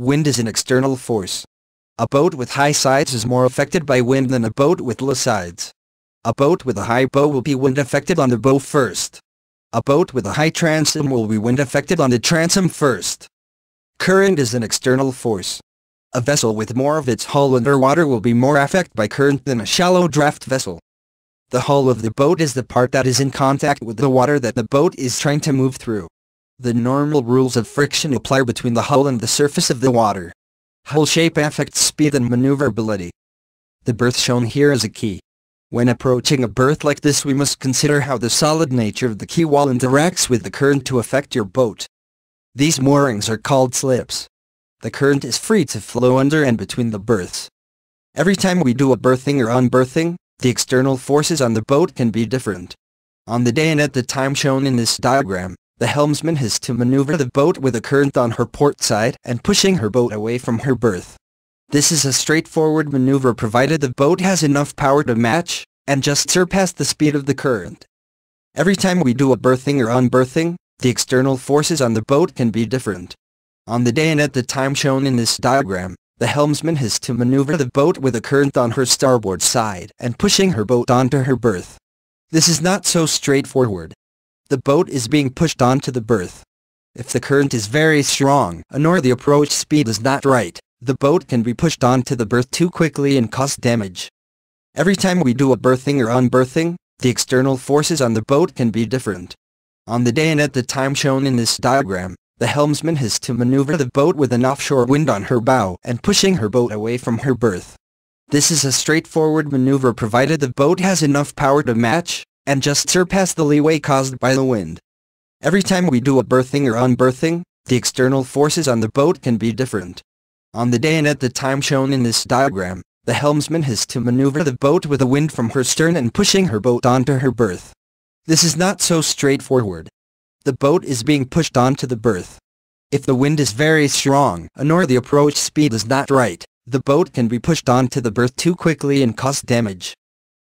Wind is an external force. A boat with high sides is more affected by wind than a boat with low sides. A boat with a high bow will be wind affected on the bow first. A boat with a high transom will be wind affected on the transom first. Current is an external force. A vessel with more of its hull underwater will be more affected by current than a shallow draft vessel. The hull of the boat is the part that is in contact with the water that the boat is trying to move through. The normal rules of friction apply between the hull and the surface of the water. Hull shape affects speed and maneuverability. The berth shown here is a quay. When approaching a berth like this we must consider how the solid nature of the quay wall interacts with the current to affect your boat. These moorings are called slips. The current is free to flow under and between the berths. Every time we do a berthing or unberthing, the external forces on the boat can be different. On the day and at the time shown in this diagram, the helmsman has to maneuver the boat with a current on her port side and pushing her boat away from her berth. This is a straightforward maneuver provided the boat has enough power to match and just surpass the speed of the current. Every time we do a berthing or unberthing, the external forces on the boat can be different. On the day and at the time shown in this diagram, the helmsman has to maneuver the boat with a current on her starboard side and pushing her boat onto her berth. This is not so straightforward. The boat is being pushed onto the berth. If the current is very strong, nor the approach speed is not right, the boat can be pushed onto the berth too quickly and cause damage. Every time we do a berthing or unberthing, the external forces on the boat can be different. On the day and at the time shown in this diagram, the helmsman has to maneuver the boat with an offshore wind on her bow and pushing her boat away from her berth. This is a straightforward maneuver provided the boat has enough power to match and just surpass the leeway caused by the wind. Every time we do a berthing or unberthing, the external forces on the boat can be different. On the day and at the time shown in this diagram, the helmsman has to maneuver the boat with a wind from her stern and pushing her boat onto her berth. This is not so straightforward. The boat is being pushed onto the berth. If the wind is very strong, nor the approach speed is not right, the boat can be pushed onto the berth too quickly and cause damage.